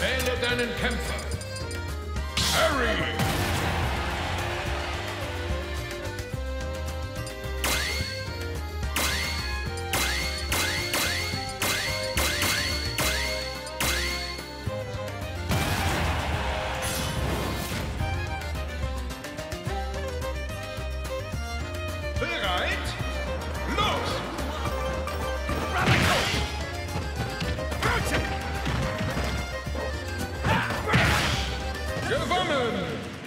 Wähle deinen Kämpfer. Harry! Bereit? Gewonnen!